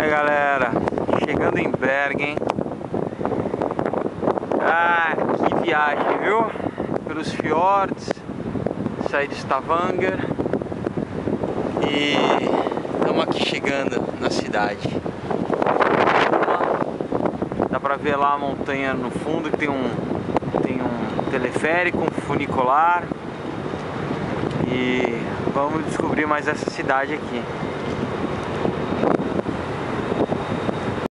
Aí galera, chegando em Bergen Ah, que viagem, viu? Pelos fiordes Saí de Stavanger E estamos aqui chegando na cidade. Dá pra ver lá a montanha no fundo que tem um, tem um teleférico, um funicular. E vamos descobrir mais essa cidade aqui.